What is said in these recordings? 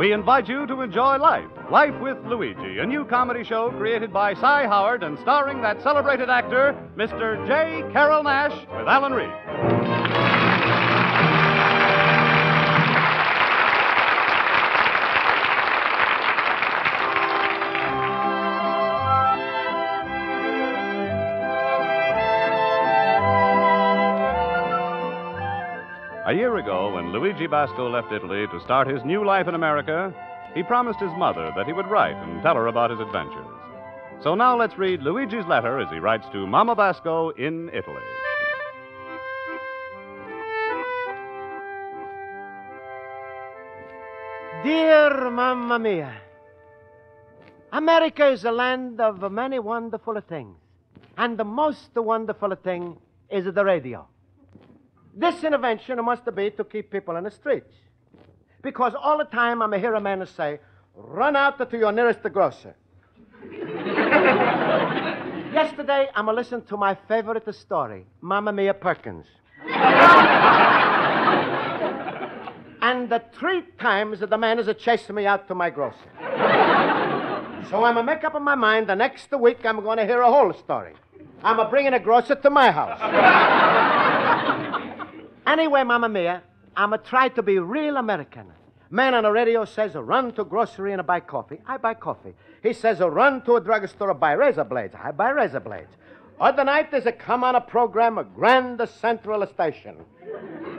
we invite you to enjoy Life, Life with Luigi, a new comedy show created by Cy Howard and starring that celebrated actor, Mr. J. Carrol Naish, with Alan Reed. A year ago, when Luigi Basco left Italy to start his new life in America, he promised his mother that he would write and tell her about his adventures. So now let's read Luigi's letter as he writes to Mama Basco in Italy. Dear Mamma Mia, America is a land of many wonderful things. And the most wonderful thing is the radio. This intervention must be to keep people in the streets. Because all the time I'm a hear a man say, run out to your nearest grocer. Yesterday, I'm a listen to my favorite story, Mamma Mia Perkins. and the three times that the man is a chasing me out to my grocer. so I'm a make up in my mind the next week I'm going to hear a whole story. I'm a bringing a grocer to my house. anyway, Mamma Mia, I'm a try to be real American. Man on the radio says, a run to grocery and a buy coffee. I buy coffee. He says, a run to a drugstore, and buy razor blades. I buy razor blades. Other night, there's a come on a program, a Grand Central Station.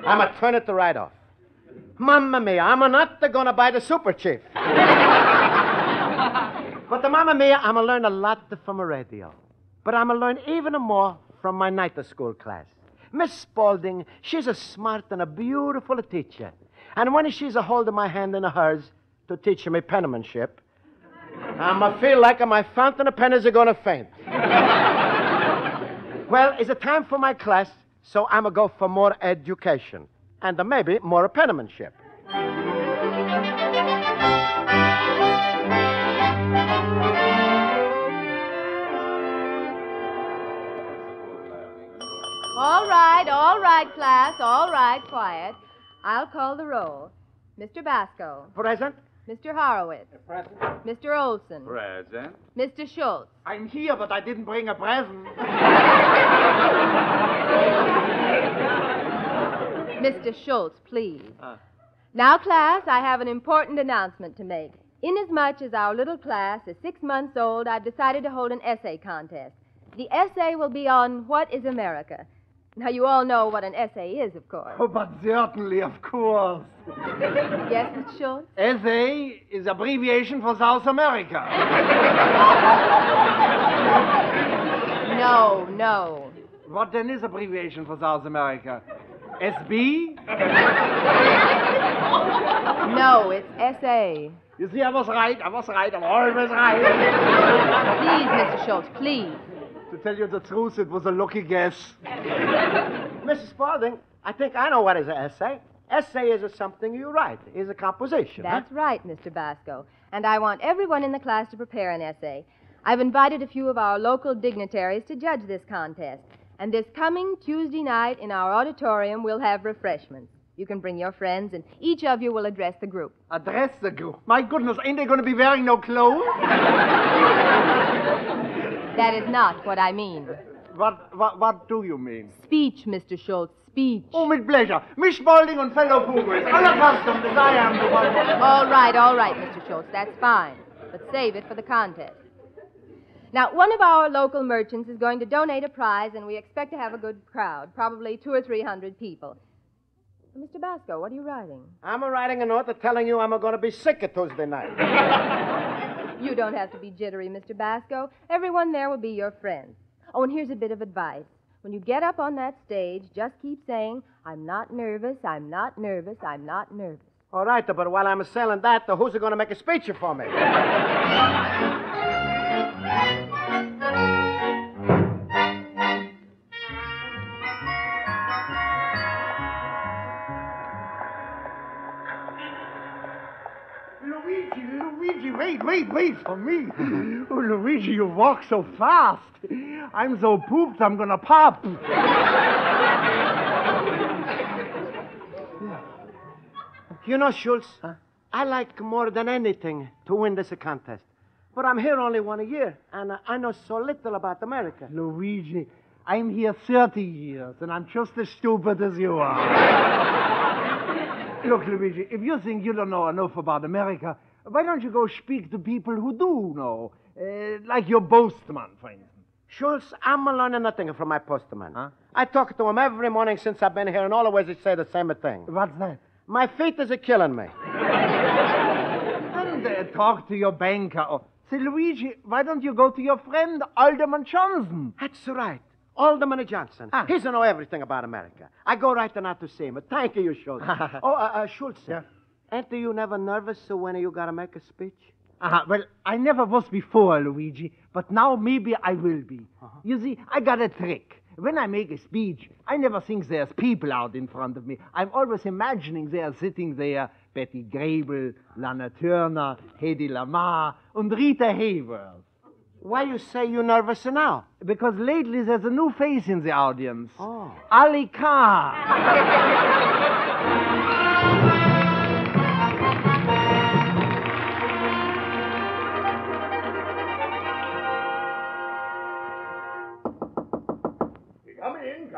I'm a turn it to right off. Mamma mia, I'm not going to buy the super chief. but the mamma mia, I'm going to learn a lot from a radio. But I'm going to learn even more from my night school class. Miss Spaulding, she's a smart and a beautiful teacher. And when she's a holding my hand in hers to teach me penmanship, I'ma feel like my fountain of pen is going to faint. well, it's a time for my class, so I'ma go for more education and maybe more penmanship. All right, all right, class, all right, quiet. I'll call the roll. Mr. Basco. Present. Mr. Horowitz. Present. Mr. Olson. Present. Mr. Schultz. I'm here, but I didn't bring a present. Mr. Schultz, please. Uh. Now, class, I have an important announcement to make. Inasmuch as our little class is six months old, I've decided to hold an essay contest. The essay will be on what is America. Now, you all know what an essay is, of course. Oh, but certainly, of course. Yes, Mr. Schultz? SA is abbreviation for South America. No, no. what then is abbreviation for South America? SB? No, it's S.A. You see, I was right. I was right. I'm always right. Please, Mr. Schultz, please. To tell you the truth, it was a lucky guess. Mrs. Spaulding, I think I know what is an essay. Essay is a something you write, is a composition. huh? That's right, Mr. Basco. And I want everyone in the class to prepare an essay. I've invited a few of our local dignitaries to judge this contest. And this coming Tuesday night in our auditorium, we'll have refreshments. You can bring your friends, and each of you will address the group. Address the group. My goodness, ain't they going to be wearing no clothes? That is not what I mean. What, what, what do you mean? Speech, Mr. Schultz, speech. Oh, with pleasure. Miss Spaulding and fellow Poogers, unaccustomed as I am to one. All right, all right, Mr. Schultz, that's fine. But save it for the contest. Now, one of our local merchants is going to donate a prize, and we expect to have a good crowd, probably two or three hundred people. Mr. Basco, what are you writing? I'm writing a note telling you I'm going to be sick at Tuesday night. You don't have to be jittery, Mr. Basco. Everyone there will be your friends. Oh, and here's a bit of advice. When you get up on that stage, just keep saying, I'm not nervous, I'm not nervous, I'm not nervous. All right, but while I'm selling that, the who's going to make a speech for me? wait, wait, wait for me. Oh, Luigi, you walk so fast. I'm so pooped, I'm gonna pop. You know, Schultz, I like more than anything to win this contest. But I'm here only one a year, and I know so little about America. Luigi, I'm here 30 years, and I'm just as stupid as you are. Look, Luigi, if you think you don't know enough about America, why don't you go speak to people who do know? Uh, like your postman, for instance. Schultz, I'm learning nothing from my postman. Huh? I talk to him every morning since I've been here, and always he say the same thing. What's that? My feet is a killing me. And uh, talk to your banker. Or, say, Luigi, why don't you go to your friend Alderman Johnson? That's right. Alderman Johnson. Ah. He's to know everything about America. I go right now to see him. Thank you, Schultz. oh, uh, uh, Schultz. Yeah? Ain't you never nervous so when you gotta make a speech? Uh-huh. Well, I never was before, Luigi, but now maybe I will be. You see, I got a trick. When I make a speech, I never think there's people out in front of me. I'm always imagining they are sitting there Betty Grable, Lana Turner, Hedy Lamarr, and Rita Hayworth. Why you say you're nervous now? Because lately there's a new face in the audience. Oh. Ali Khan.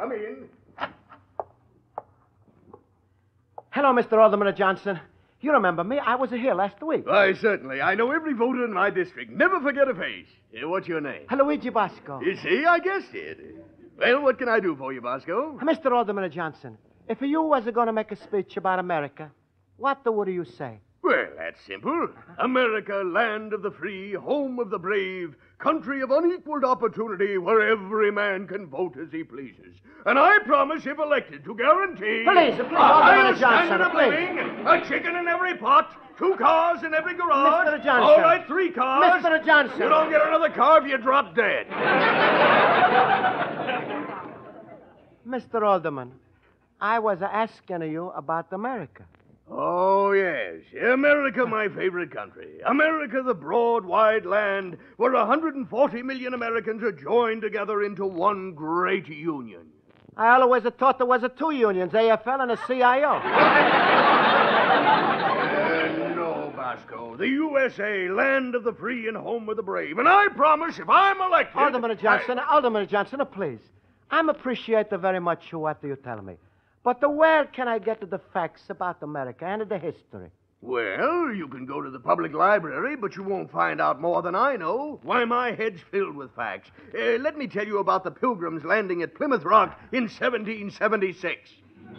Come in. Hello, Mr. Alderman Johnson. You remember me? I was here last week. Why, certainly. I know every voter in my district. Never forget a face. What's your name? Luigi Basco. You see, I guessed it. Well, what can I do for you, Basco? Mr. Alderman Johnson, if you was going to make a speech about America, what the would you say? Well, that's simple. America, land of the free, home of the brave, country of unequaled opportunity where every man can vote as he pleases. And I promise, if elected, to guarantee. Please, please, ah, a Alderman Johnson, of please. a chicken in every pot, two cars in every garage. Mr. Johnson. All right, three cars. Mr. Johnson. You don't get another car if you drop dead. Mr. Alderman, I was asking you about America. Oh, yes. America, my favorite country. America, the broad, wide land where 140 million Americans are joined together into one great union. I always thought there was a two unions, AFL and a CIO. Uh, no, Basco. The USA, land of the free and home of the brave. And I promise, if I'm elected. Alderman Johnson, I- Alderman Johnson, please. I'm appreciate very much what you tell me. But where can I get the facts about America and the history? Well, you can go to the public library, but you won't find out more than I know. Why, my head's filled with facts. Uh, let me tell you about the Pilgrims landing at Plymouth Rock in 1776.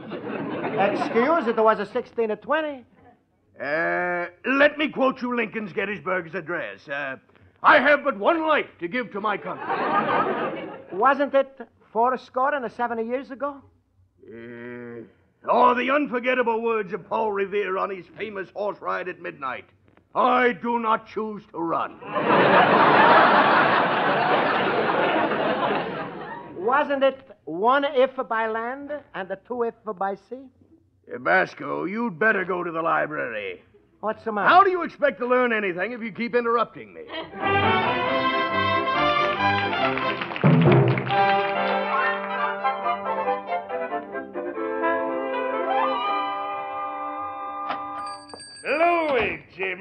Excuse, it there was a 16 to 20. Uh, let me quote you Lincoln's Gettysburg's address. Uh, I have but one life to give to my country. Wasn't it four score and a 70 years ago? Uh, oh, the unforgettable words of Paul Revere on his famous horse ride at midnight. I do not choose to run. Wasn't it one if by land and the two if by sea? Uh, Basco, you'd better go to the library. What's the matter? How do you expect to learn anything if you keep interrupting me?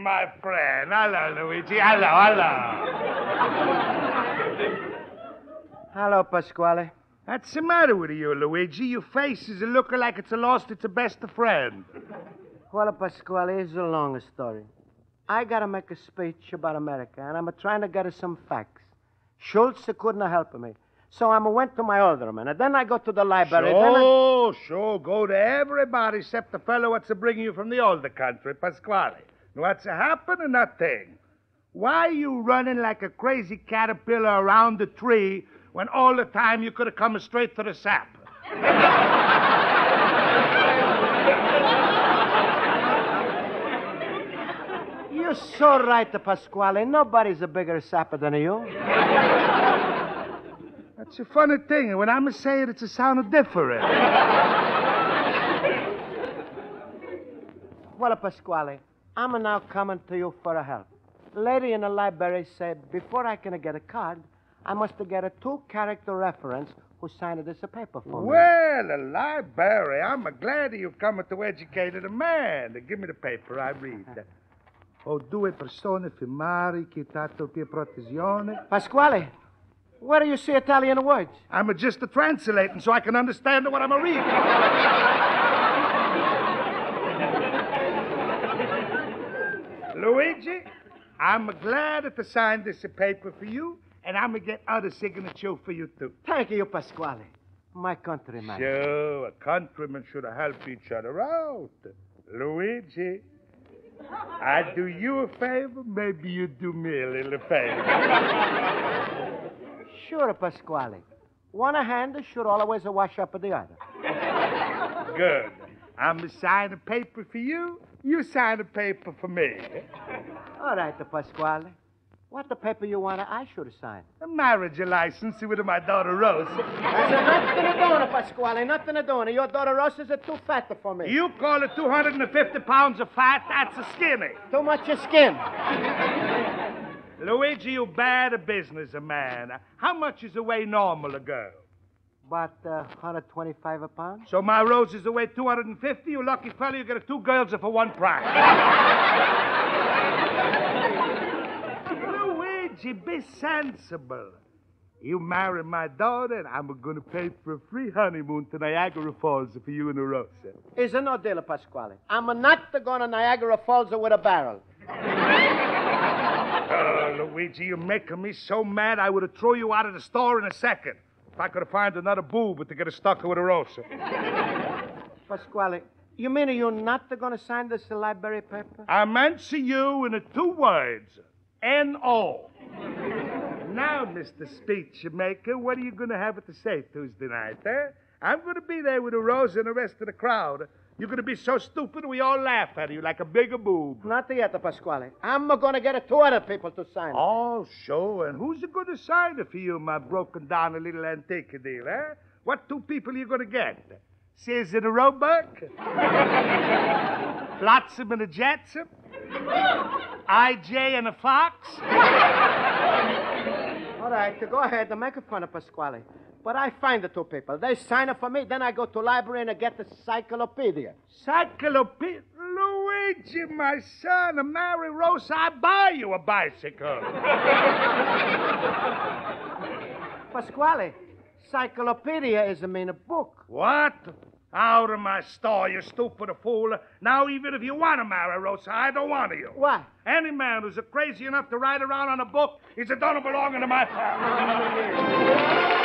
my friend. Hello, Luigi. Hello, hello. Hello, Pasquale. What's the matter with you, Luigi? Your face is looking like it's lost its best friend. Well, Pasquale, it's a long story. I gotta make a speech about America, and I'm trying to get some facts. Schultz couldn't help me. So I went to my alderman, and then I go to the library. then I- Sure, sure. Go to everybody except the fellow what's a bringing you from the older country, Pasquale. What's happening? Nothing. Why are you running like a crazy caterpillar around the tree when all the time you could have come straight to the sap? You're so right, Pasquale. Nobody's a bigger sapper than you. That's a funny thing. and When I'm saying it, it's a sound of different. Well, Pasquale, I'm now coming to you for a help. Lady in the library said before I can get a card, I must get a two character reference who signed this paper for me. Well, a library. I'm glad you've come to educate a man. Give me the paper. I read. Ho due persone firmari chietato per protezione. Pasquale, where do you see Italian words? I'm just a translating so I can understand what I'm a reading. Luigi, I'm glad to sign this paper for you, and I'm gonna get other signature for you too. Thank you, Pasquale. My countryman. Sure, a countryman should help each other out. Luigi, I do you a favor, maybe you do me a little favor. Sure, Pasquale. One hand should always a wash up the other. Good. I'm gonna sign a paper for you. You sign a paper for me. All right, the Pasquale. What the paper you want I should have signed? A marriage license with my daughter Rose. That's nothing to do, Pasquale. Nothing to do. Your daughter Rose is a too fat for me. You call it 250 pounds of fat? That's a skinny. Too much of skin. Luigi, you bad a businessman. How much is a way normal a girl? About uh, 125 a pound. So my Rose is away 250. You lucky fellow, you get two girls for one price. Luigi, be sensible. You marry my daughter, and I'm going to pay for a free honeymoon to Niagara Falls for you and the Rosa. Is no deal, Pasquale. I'm not going to Niagara Falls with a barrel. Oh, Luigi, you're making me so mad I would have thrown you out of the store in a second. If I could have found another boob to get a stuck with a Rosa. Pasquale, you mean you're not going to sign this library paper? I meant to you in the two words N-O. now, Mr. Speech Maker, what are you going to have to say Tuesday night, eh? I'm going to be there with a Rosa and the rest of the crowd. You're going to be so stupid we all laugh at you like a bigger boob. Not yet, Pasquale. I'm going to get two other people to sign it. Oh, sure. And who's going to sign it for you, my broken down a little antique deal, eh? What two people are you going to get? Sears and a Roebuck? Flotsam and a Jetsam? IJ and a Fox? All right, go ahead and make fun of Pasquale. But I find the two people. They sign up for me, then I go to library and I get the cyclopedia. Cyclopedia? Luigi, my son, Mary Rose, I buy you a bicycle. Pasquale, cyclopedia is a mean a book. What? Out of my store, you stupid fool. Now, even if you want to marry Rosa, I don't want you. Why? Any man who's crazy enough to ride around on a book is a don't belong to my family.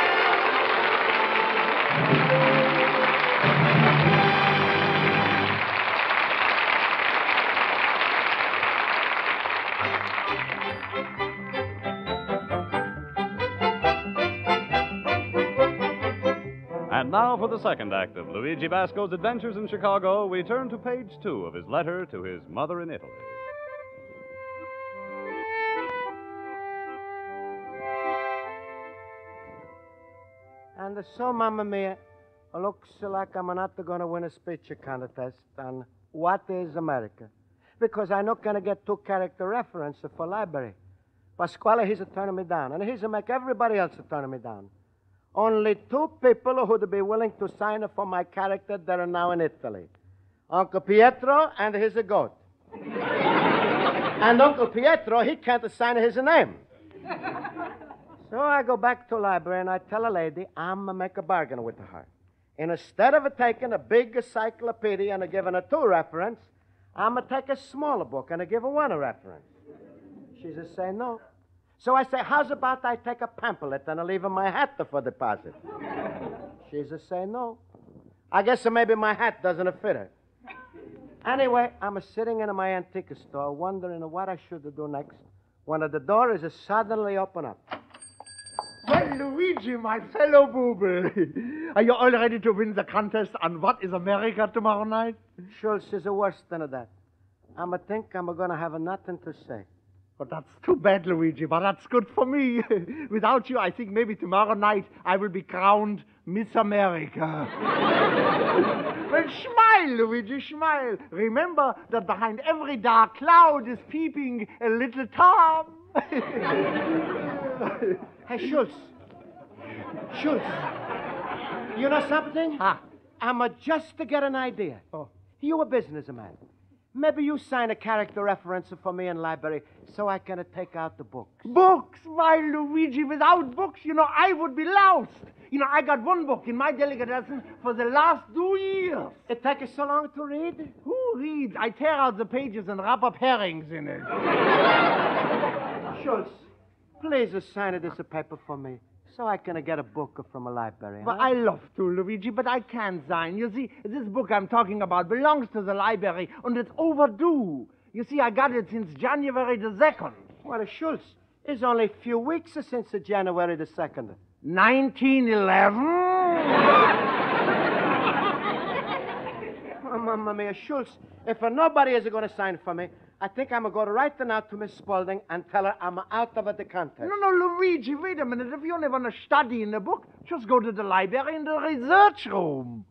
And now for the second act of Luigi Basco's adventures in Chicago, we turn to page two of his letter to his mother in Italy. And so, Mamma Mia, looks like I'm not going to win a speech contest on what is America. Because I'm not going to get two character reference for library. Pasquale, he's a turning me down. And he's make everybody else turn me down. Only two people who'd be willing to sign for my character that are now in Italy. Uncle Pietro and his goat. and Uncle Pietro, he can't sign his name. So I go back to the library and I tell a lady I'm going to make a bargain with her. Instead of taking a big encyclopedia and giving her two reference, I'm going to take a smaller book and give her one reference. She just say no. So I say, how's about I take a pamphlet and I leave her my hat for deposit? She just say no. I guess maybe my hat doesn't fit her. Anyway, I'm sitting in my antique store wondering what I should do next when the door is a suddenly open up. Well, Luigi, my fellow booby, are you all ready to win the contest on What is America tomorrow night? Schultz is a worse than that. I'm a think I'm a going to have nothing to say. But that's too bad, Luigi, but that's good for me. Without you, I think maybe tomorrow night I will be crowned Miss America. well, smile, Luigi, smile. Remember that behind every dark cloud is peeping a little Tom. Hey, Schultz. Schultz. You know something? Huh? I'm a just to get an idea. Oh. You a businessman. Maybe you sign a character reference for me in library so I can take out the books. Books? Why, Luigi, without books, you know, I would be lost. You know, I got one book in my delicatessen for the last two years. It takes you so long to read? Who reads? I tear out the pages and wrap up herrings in it. Schultz, please uh, sign this paper for me so I can uh, get a book from a library. Well, huh? I love to, Luigi, but I can't sign. You see, this book I'm talking about belongs to the library, and it's overdue. You see, I got it since January the 2nd. Well, Schultz, it's only a few weeks since January the 2nd. 1911? Oh, Mamma mia, Schultz, if nobody is going to sign for me, I think I'm going to go right now to Miss Spaulding and tell her I'm out of the contest. No, no, Luigi, wait a minute. If you only want to study in a book, just go to the library in the research room.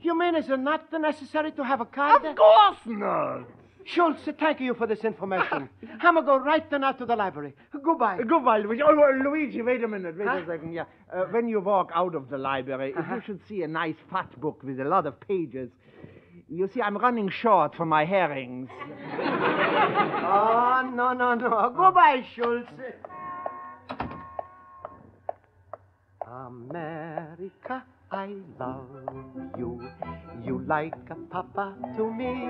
You mean is it not necessary to have a card? Of course not. Schultz, thank you for this information. I'm going to go right now to the library. Goodbye. Goodbye, Luigi. Oh, uh, Luigi, wait a minute. Wait Huh? a second. Yeah. Uh, when you walk out of the library, if you should see a nice fat book with a lot of pages, you see, I'm running short for my herrings. Oh, no, no, no. Goodbye, Schultz. America, I love you. You like a papa to me.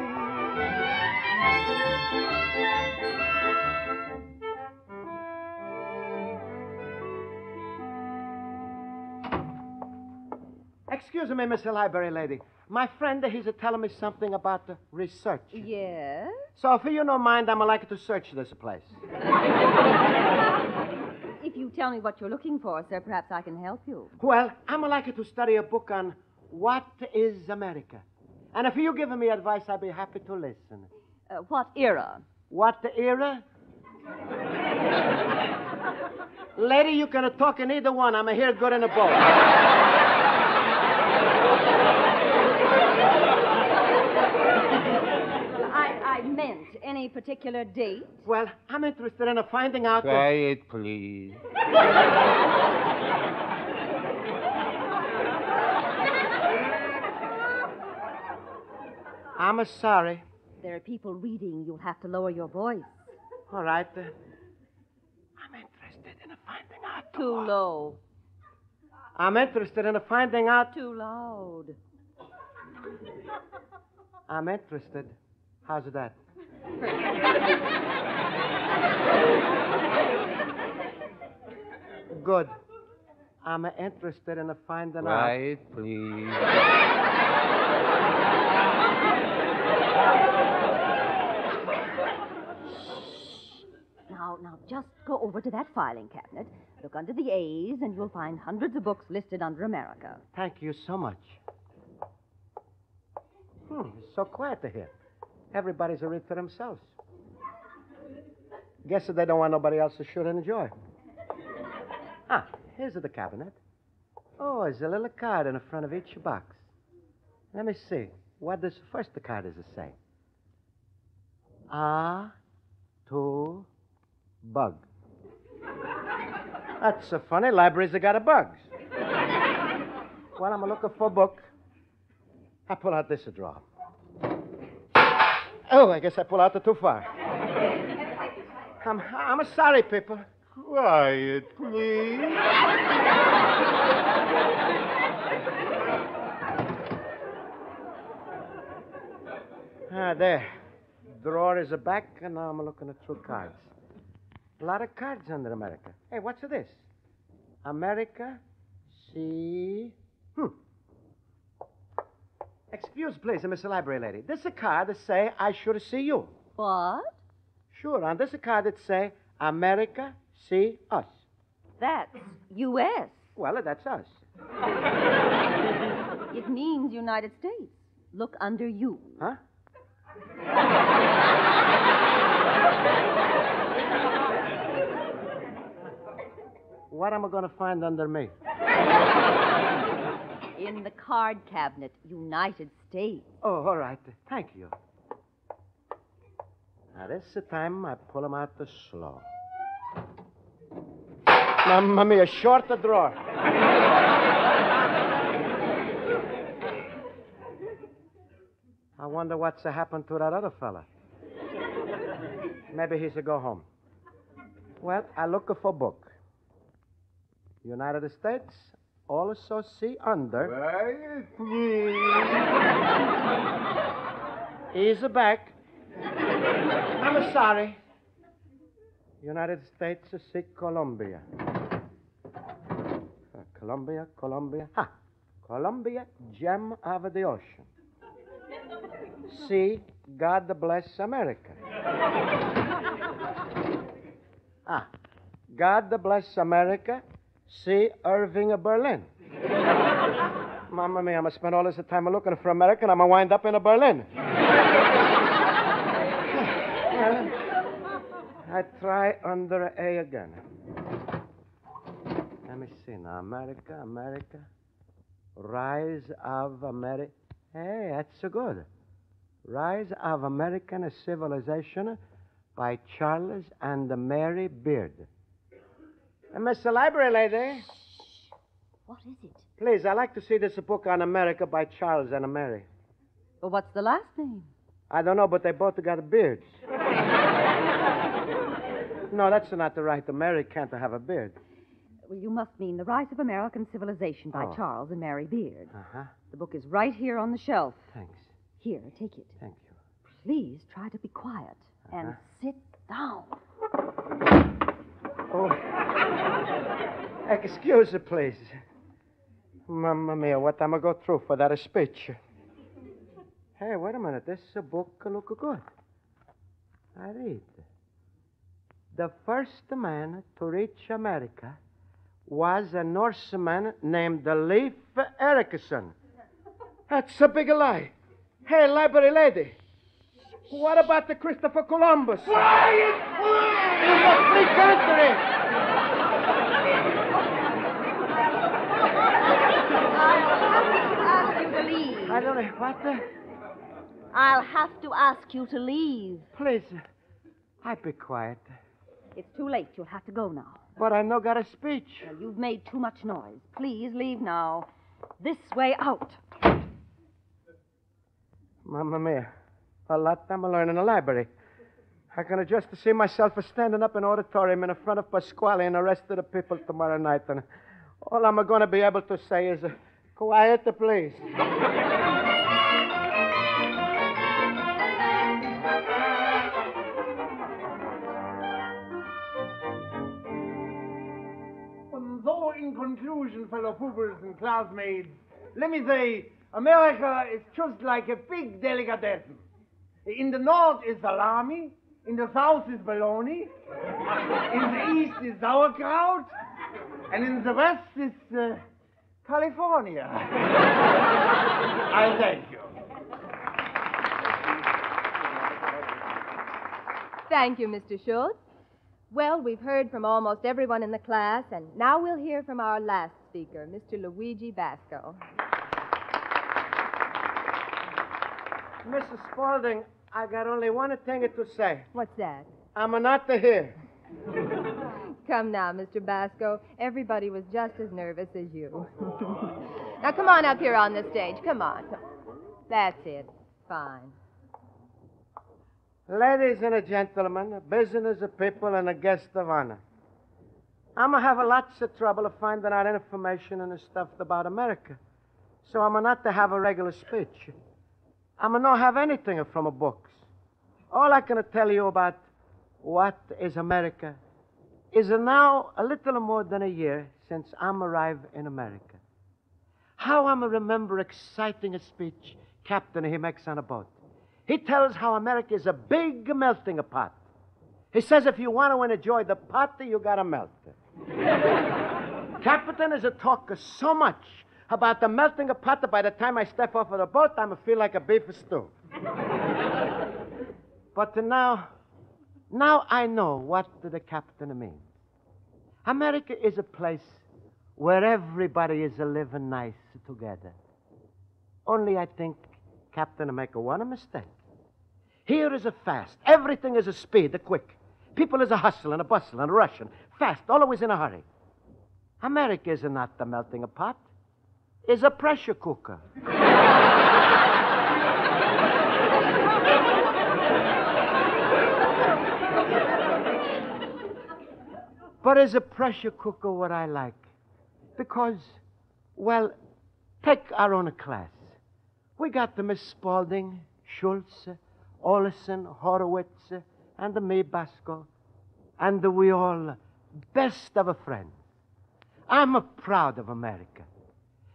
Excuse me, Miss Library Lady. My friend, he's uh, telling me something about the research. Yes? So, if you don't mind, I'm a like to search this place. If you tell me what you're looking for, sir, perhaps I can help you. Well, I'm a like to study a book on what is America. And if you give me advice, I'd be happy to listen. Uh, what era? What era? Lady, you can talk in either one. I'm a here good in a boat. I, I meant any particular date. Well, I'm interested in a finding out. Quiet, please. I'm sorry. There are people reading. You'll have to lower your voice. All right. uh, I'm interested in finding out. Too low. I'm interested in a finding out. Too loud. I'm interested. How's that? Good. I'm interested in finding out. please. Now, now, just go over to that filing cabinet. Look under the A's, and you'll find hundreds of books listed under America. Thank you so much. Hmm, it's so quiet to here. Everybody's a read for themselves. Guess that they don't want nobody else to shoot and enjoy. Ah, here's the cabinet. Oh, there's a little card in the front of each box. Let me see. What does the first card is it say? Ah, to bug. That's so funny. Libraries have got a bugs. Well, I'm looking for a book. I pull out this drawer. Oh, I guess I pull out the too far. I'm, I'm a sorry, people. Quiet, please. Ah, there. Drawer is a back, and now I'm looking at through cards. A lot of cards under America. Hey, what's this? America, see. Hmm. Excuse, please, Miss Library Lady. This is a card that say I should see you. What? Sure, on this a card that say America, see us. That's U.S. Well, that's us. It means United States. Look under you. Huh? what am I going to find under me? In the card cabinet, United States. Oh, all right. Thank you. Now, this is the time I pull 'em out the slow. Mamma mia, short the drawer. I wonder what's happened to that other fella. Maybe he should go home. Well, I look for book. United States, also see under. He's back. I'm sorry. United States, see Columbia. Uh, Columbia, Columbia. Ha! Columbia, gem of the ocean. See, God bless America. Ah, God bless America. See Irving of Berlin. Mamma mia, I'm gonna spend all this time looking for America and I'm gonna wind up in a Berlin. I try under A again. Let me see now. America, America. Rise of America. Hey, that's so good. Rise of American Civilization by Charles and Mary Beard. Uh, Miss the Library Lady, What is it? please, I'd like to see this book on America by Charles and Mary. Well, what's the last name? I don't know, but they both got beards. no, that's not the right. The Mary can't have a beard. Well, you must mean The Rise of American Civilization by Oh. Charles and Mary Beard. Uh huh. The book is right here on the shelf. Thanks. Here, take it. Thank you. Please try to be quiet and Uh-huh. sit down. Oh. Excuse me, please. Mamma mia, what am I go through for that speech? Hey, wait a minute. This uh, book look good. I read. The first man to reach America was a Norseman named Leif Erikson. That's a big lie. Hey, library lady. What about the Christopher Columbus? Quiet! It's a free country! ask you to leave. I don't know. What the? I'll have to ask you to leave. Please, I'd be quiet. It's too late. You'll have to go now. But I no got a speech. Well, you've made too much noise. Please leave now. This way out. Mamma mia. A lot I'm learning in the library. I can just to see myself standing up in auditorium in front of Pasquale and the rest of the people tomorrow night. And all I'm going to be able to say is, uh, quiet, please. And so, in conclusion, fellow pupils and classmates, let me say America is just like a big delicatessen. In the north is salami, in the south is bologna, in the east is sauerkraut, and in the west is uh, California. I thank you. Thank you, Mr. Schultz. Well, we've heard from almost everyone in the class, and now we'll hear from our last speaker, Mr. Luigi Basco. Mrs. Spaulding, I got only one thing to say. What's that? I'm not here. Come now, Mr. Basco. Everybody was just as nervous as you. now, come on up here on the stage. Come on. That's it. Fine. Ladies and gentlemen, business of people, and a guest of honor. I'm going to have lots of trouble finding out information and stuff about America. So I'm not to have a regular speech. I'm to not have anything from a books. All I can tell you about what is America is now a little more than a year since I'm arrived in America. How I'm remember exciting a speech Captain he makes on a boat. He tells how America is a big melting pot. He says if you want to enjoy the pot, you gotta melt it. Captain is a talker so much about the melting of pot by the time I step off of the boat, I'm going to feel like a beef stew. but now, now I know what the captain means. America is a place where everybody is a living nice together. Only I think Captain make one mistake. Here is a fast. Everything is a speed, a quick. People is a hustle and a bustle and a rushing. Fast, always in a hurry. America is not the melting pot. It's a pressure cooker. but as a pressure cooker what I like? Because, well, take our own class. We got the Miss Spaulding, Schultz, Olson, Horowitz, and the me Basco, and the we all best of a friend. I'm proud of America.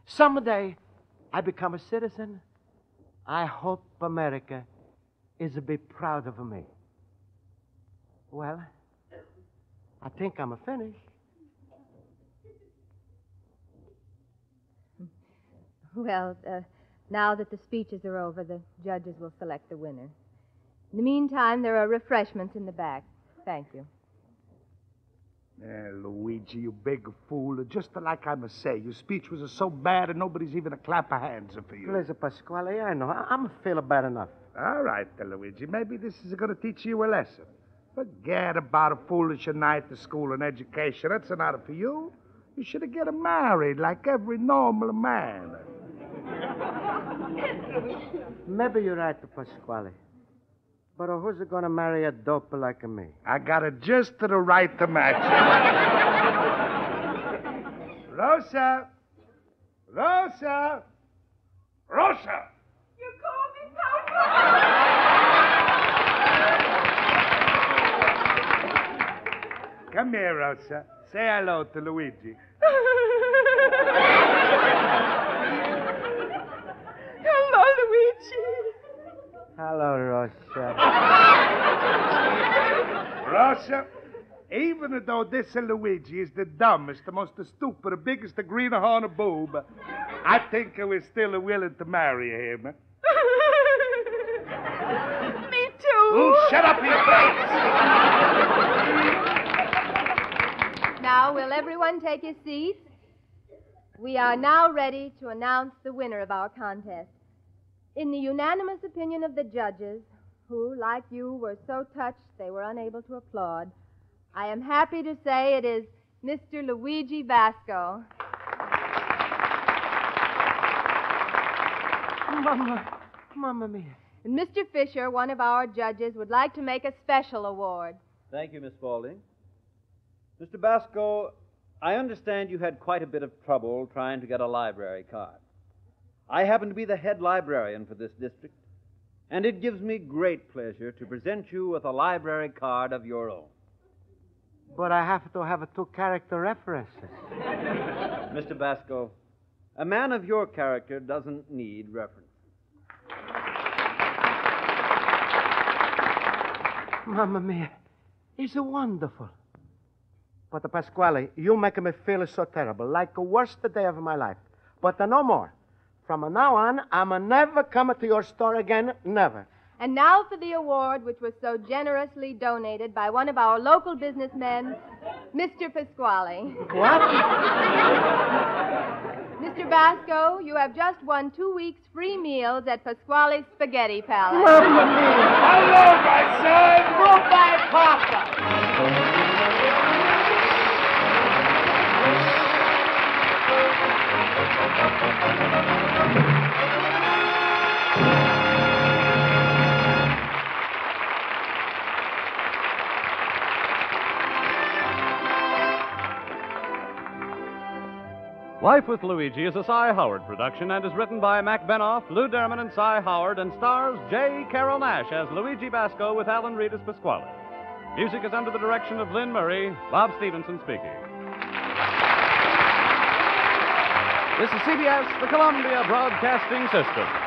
Someday I become a citizen. I hope America is a bit proud of me. Well, I think I'm a finished. Well, uh, now that the speeches are over, the judges will select the winner. In the meantime, there are refreshments in the back. Thank you. Eh, Luigi, you big fool. Just like I must say, your speech was so bad and nobody's even a clap of hands for you. A Pasquale, I know. I- I'm feeling bad enough. All right, Luigi. Maybe this is going to teach you a lesson. Forget about a foolish night to school and education. That's not for you. You should have get married like every normal man. Maybe you're right, Pasquale. But who's going to marry a dope like me? I got it just to the right to match you. Rosa! Rosa! Rosa! You call me Papa? Come here, Rosa. Say hello to Luigi. Hello, Luigi. Hello, Rosa. Rosa, even though this Luigi is the dumbest, the most stupid, the biggest, the greenhorn boob, I think we're still willing to marry him. Me too. Oh, shut up, you face! Now, will everyone take his seats? We are now ready to announce the winner of our contest. In the unanimous opinion of the judges, who, like you, were so touched they were unable to applaud, I am happy to say it is Mr. Luigi Basco. Mama, Mamma mia. And Mr. Fisher, one of our judges, would like to make a special award. Thank you, Miss Spaulding. Mr. Basco, I understand you had quite a bit of trouble trying to get a library card. I happen to be the head librarian for this district, and it gives me great pleasure to present you with a library card of your own. But I have to have a two character references. Mr. Basco, a man of your character doesn't need reference. Mamma mia. It's wonderful. But Pasquale, you make me feel so terrible, like the worst day of my life. But uh, no more. From now on, I'm never coming to your store again, never. And now for the award which was so generously donated by one of our local businessmen, Mr. Pasquale. What? Mr. Basco, you have just won two weeks free meals at Pasquale's Spaghetti Palace. Hello, my son! Goodbye, Papa. Life with Luigi is a Cy Howard production and is written by Mac Benoff, Lou Derman, and Cy Howard and stars J. Carrol Naish as Luigi Basco with Alan Reed as Pasquale. Music is under the direction of Lynn Murray, Bob Stevenson speaking. This is CBS, the Columbia Broadcasting System.